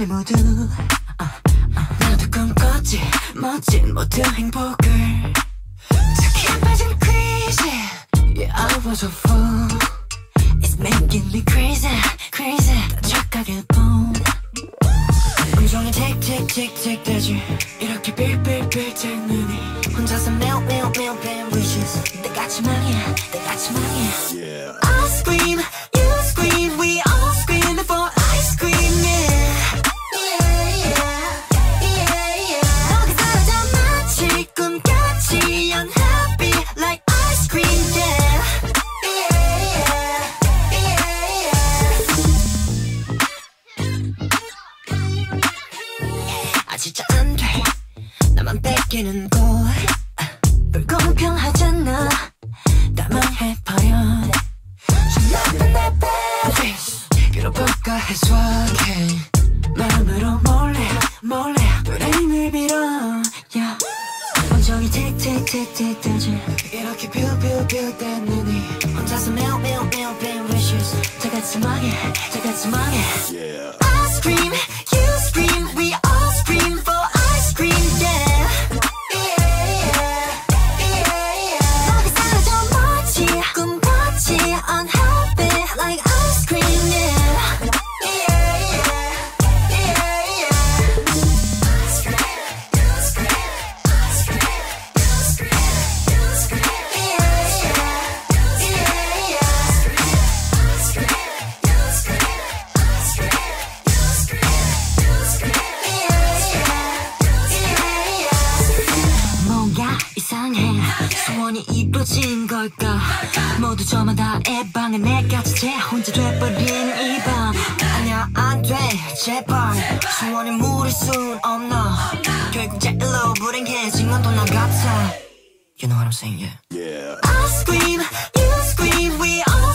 전에 모두 아, 아, 나도 꿈꿨지. 멋진 모든 행복을. 특히 빠진 crazy. Yeah I was a fool. It's making me crazy crazy. 다 착각일 뿐 음성이 틱틱틱틱 되지. 이렇게 빌빌빌 될 눈이 혼자서 매우 매우 매우 wishes. 때같이 망해 때같이 망해 I scream you scream 나만 뺏기는 곳 불공평하잖아. 나만 해버려 좀 나쁜 내 baby 빌어볼까 해소하게. 마음으로 몰래 몰래 너의 힘을 빌어. Yeah. 온종일 틱틱틱틱 되지. 이렇게 뷰뷰뷰 된 눈이 혼자서 매우 매우 매우 매우 wishes 다 같이 망해 다 같이 망해. I scream you scream 소원이 이루어진 걸까? 모두 저마다 애방에 내가 제 혼자 돼버린 이밤. 아니야 안돼 제발. 소원이 무릴 순 없나? 결국 제일로 불행해진 건또 나 같아. You know what I'm saying, yeah. I scream, you scream, we all